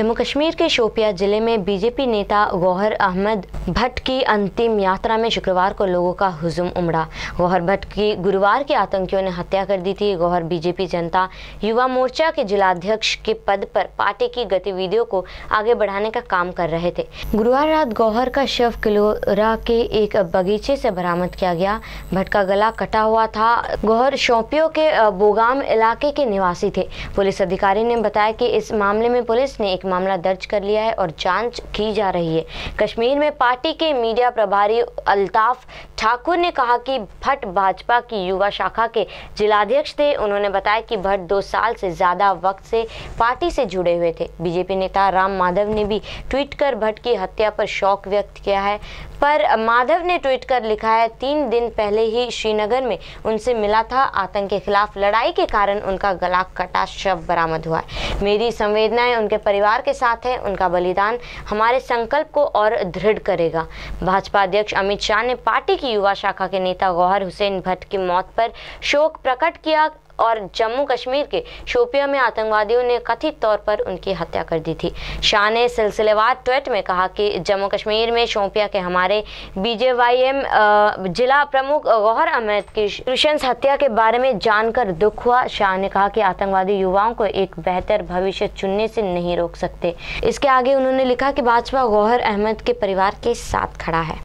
जम्मू कश्मीर के शोपिया ज़िले में बीजेपी नेता गौहर अहमद भट्ट की अंतिम यात्रा में शुक्रवार को लोगों का हुजुम उमड़ा। गौहर भट्ट की गुरुवार के आतंकियों ने हत्या कर दी थी। गौहर बीजेपी जनता युवा मोर्चा के जिलाध्यक्ष के पद पर पार्टी की गतिविधियों को आगे बढ़ाने का काम कर रहे थे। गुरुवार रात गौहर का शव किलोरा के एक बगीचे से बरामद किया गया। भट्ट का गला कटा हुआ था। गौहर शोपियो के बोगाम इलाके के निवासी थे। पुलिस अधिकारी ने बताया कि इस मामले में पुलिस ने एक मामला दर्ज कर लिया है और जाँच की जा रही है। कश्मीर में पार्टी के मीडिया प्रभारी अल्ताफ ठाकुर ने कहा कि भट्ट भाजपा की युवा शाखा के जिलाध्यक्ष थे। उन्होंने बताया कि भट्ट दो साल से ज़्यादा वक्त से पार्टी से जुड़े हुए थे। बीजेपी नेता राम माधव ने भी ट्वीट कर भट्ट की हत्या पर शौक व्यक्त किया है। पर माधव ने ट्वीट कर लिखा है, तीन दिन पहले ही श्रीनगर में उनसे मिला था आतंक के खिलाफ लड़ाई के कारण उनका गला कटा, शव बरामद हुआ है। मेरी संवेदनाएँ उनके परिवार के साथ है, उनका बलिदान हमारे संकल्प को और दृढ़ करेगा। भाजपा अध्यक्ष अमित शाह ने पार्टी की युवा शाखा के नेता गौहर हुसैन भट्ट की मौत पर शोक प्रकट किया। और जम्मू कश्मीर के शोपिया में आतंकवादियों ने कथित तौर पर उनकी हत्या कर दी थी। शाह ने सिलसिलेवार ट्वीट में कहा कि जम्मू कश्मीर में शोपिया के हमारे बीजेवाईएम जिला प्रमुख गौहर अहमद की कृष्ण हत्या के बारे में जानकर दुख हुआ। शाह ने कहा कि आतंकवादी युवाओं को एक बेहतर भविष्य चुनने से नहीं रोक सकते। इसके आगे उन्होंने लिखा कि भाजपा गौहर अहमद के परिवार के साथ खड़ा है।